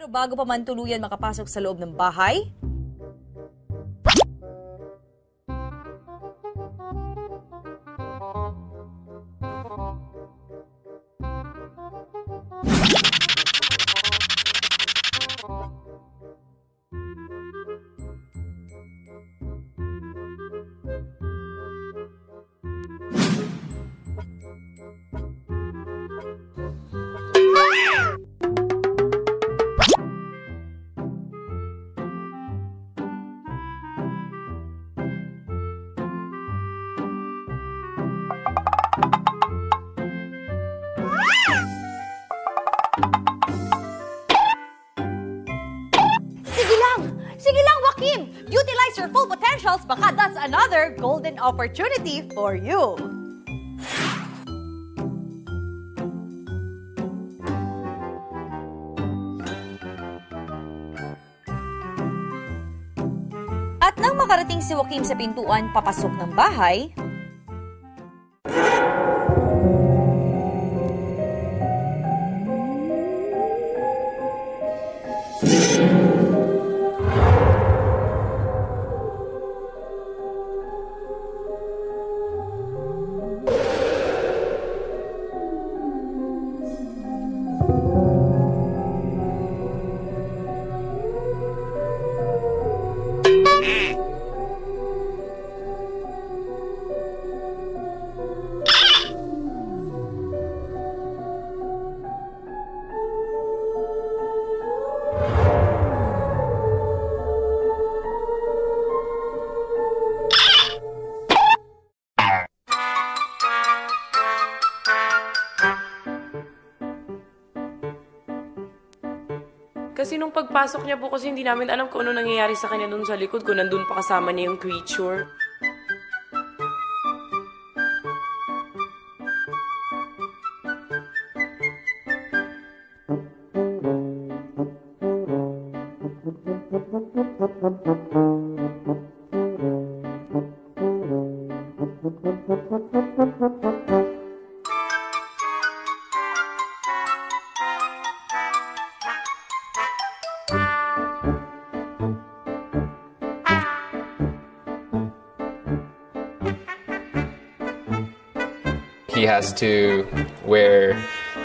Pero bago pa man tuluyan makapasok sa loob ng bahay, Sige lang, Joaquin! Utilize your full potentials, baka that's another golden opportunity for you. at nang makarating si Joaquin sa pintuan papasok ng bahay, Ah! Kasi nung pagpasok niya po kasi hindi namin alam kung ano nangyayari sa kanya dun sa likod ko. Nandun pa kasama niya yung creature. He has to wear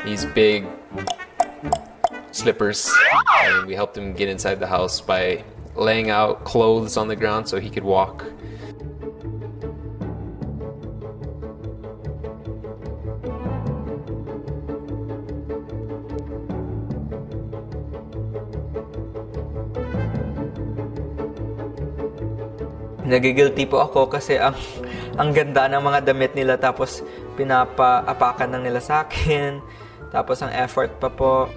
these big slippers. And we helped him get inside the house by laying out clothes on the ground so he could walk. Nagigilty po ako kasi ang ang ganda ng mga damit nila tapos pinapaapakan ng nila sa akin. Tapos ang effort pa po.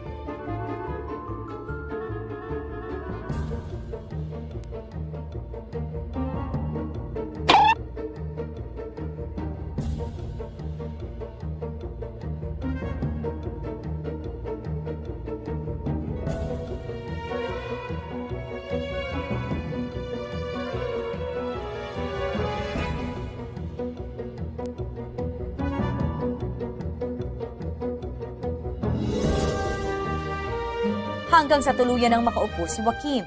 Hanggang sa tuluyan ng makaupo si Joaquin.